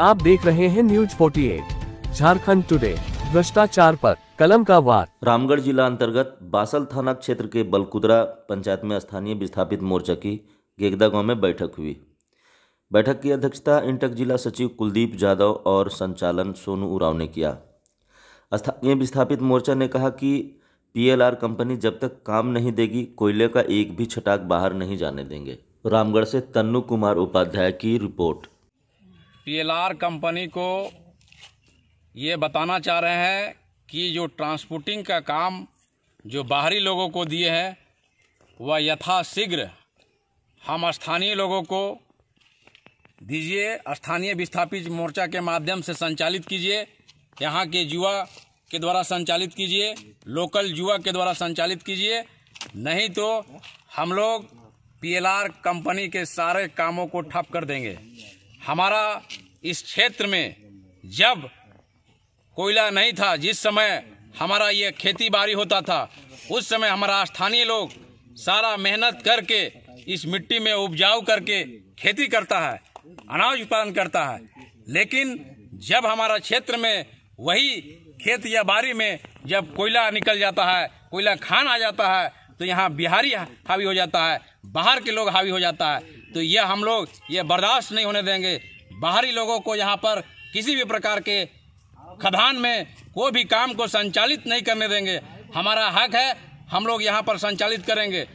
आप देख रहे हैं न्यूज़ 48 झारखंड टुडे भ्रष्टाचार पर, कलम का वार। रामगढ़ जिला अंतर्गत बासल थाना क्षेत्र के बलकुदरा पंचायत में स्थानीय विस्थापित मोर्चा की गेगदा गाँव में बैठक हुई। बैठक की अध्यक्षता इंटक जिला सचिव कुलदीप यादव और संचालन सोनू उराव ने किया। स्थानीय विस्थापित मोर्चा ने कहा कि पीएलआर कंपनी जब तक काम नहीं देगी, कोयले का एक भी छटाक बाहर नहीं जाने देंगे। रामगढ़ से तन्नू कुमार उपाध्याय की रिपोर्ट। पीएलआर कंपनी को ये बताना चाह रहे हैं कि जो ट्रांसपोर्टिंग का काम जो बाहरी लोगों को दिए हैं, वह यथाशीघ्र हम स्थानीय लोगों को दीजिए, स्थानीय विस्थापित मोर्चा के माध्यम से संचालित कीजिए, यहाँ के युवा के द्वारा संचालित कीजिए, लोकल युवा के द्वारा संचालित कीजिए। नहीं तो हम लोग पीएलआर कंपनी के सारे कामों को ठप कर देंगे। हमारा इस क्षेत्र में जब कोयला नहीं था, जिस समय हमारा ये खेती बाड़ी होता था, उस समय हमारा स्थानीय लोग सारा मेहनत करके इस मिट्टी में उपजाऊ करके खेती करता है, अनाज उत्पादन करता है। लेकिन जब हमारा क्षेत्र में वही खेत या बाड़ी में जब कोयला निकल जाता है, कोयला खान आ जाता है तो यहाँ बिहारी हावी हो जाता है, बाहर के लोग हावी हो जाता है। तो यह हम लोग, ये बर्दाश्त नहीं होने देंगे। बाहरी लोगों को यहाँ पर किसी भी प्रकार के खदान में कोई भी काम को संचालित नहीं करने देंगे। हमारा हक है, हम लोग यहाँ पर संचालित करेंगे।